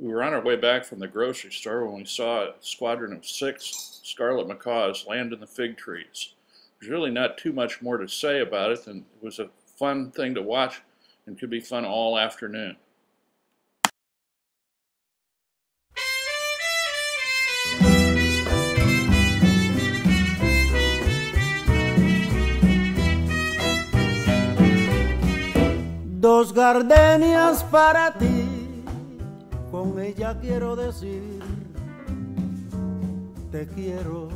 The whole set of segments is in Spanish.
We were on our way back from the grocery store when we saw a squadron of six scarlet macaws land in the fig trees. There's really not too much more to say about it than it was a fun thing to watch and could be fun all afternoon. Dos gardenias para ti, con ella quiero decir, te quiero,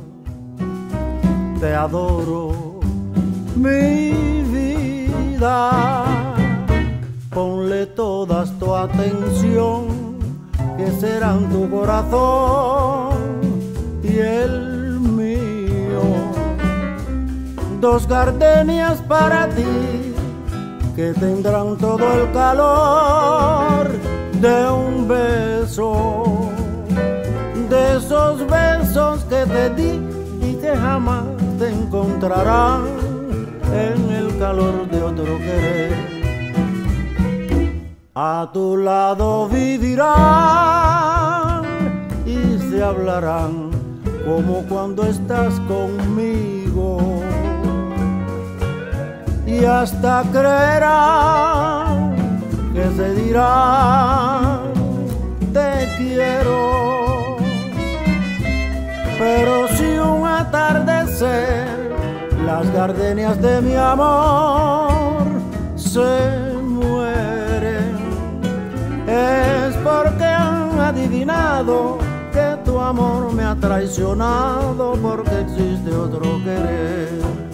te adoro, mi vida. Ponle toda tu atención, que serán tu corazón y el mío. Dos gardenias para ti que tendrán todo el calor de un beso, de esos besos que te di y que jamás te encontrarán en el calor de otro querer. A tu lado vivirán y se hablarán como cuando estás conmigo y hasta creerán que se dirán te quiero. Pero si un atardecer las gardenias de mi amor se mueren, es porque han adivinado que tu amor me ha traicionado porque existe otro querer.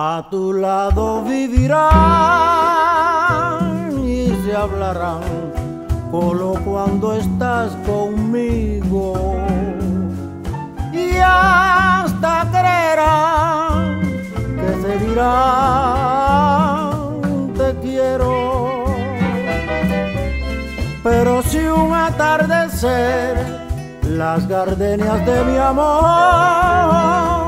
A tu lado vivirán y se hablarán solo cuando estás conmigo. Y hasta creerán que se dirán te quiero. Pero si un atardecer las gardenias de mi amor